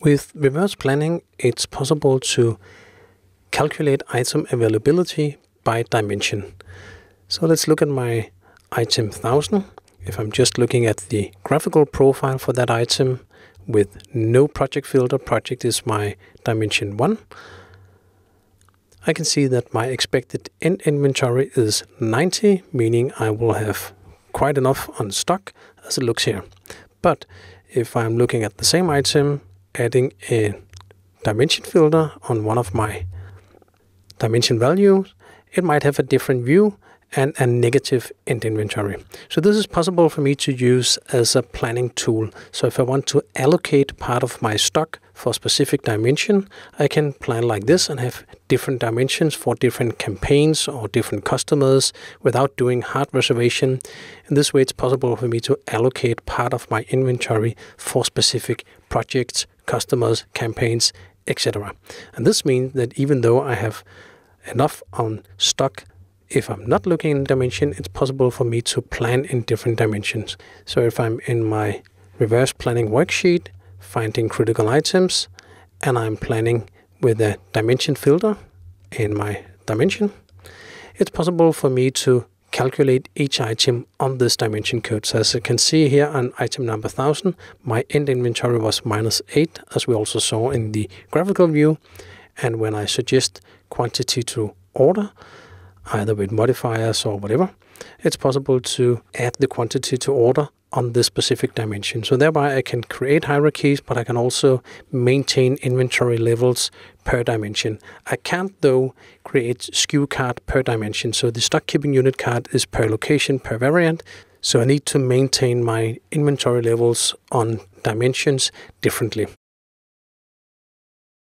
With reverse planning, it's possible to calculate item availability by dimension. So let's look at my item 1000. If I'm just looking at the graphical profile for that item with no project filter, project is my dimension 1, I can see that my expected end inventory is 90, meaning I will have quite enough on stock as it looks here. But if I'm looking at the same item, adding a dimension filter on one of my dimension values, it might have a different view and a negative end inventory. So this is possible for me to use as a planning tool. So if I want to allocate part of my stock for a specific dimension, I can plan like this and have different dimensions for different campaigns or different customers without doing hard reservation. In this way, it's possible for me to allocate part of my inventory for specific projects, customers, campaigns, etc. And this means that even though I have enough on stock if I'm not looking in dimension, it's possible for me to plan in different dimensions. So if I'm in my reverse planning worksheet, finding critical items, and I'm planning with a dimension filter in my dimension, it's possible for me to calculate each item on this dimension code. So as you can see here on item number 1000, my end inventory was minus 8, as we also saw in the graphical view. And when I suggest quantity to order, either with modifiers or whatever, it's possible to add the quantity to order on this specific dimension. So thereby I can create hierarchies, but I can also maintain inventory levels per dimension. I can't though create SKU card per dimension. So the stock keeping unit card is per location, per variant. So I need to maintain my inventory levels on dimensions differently.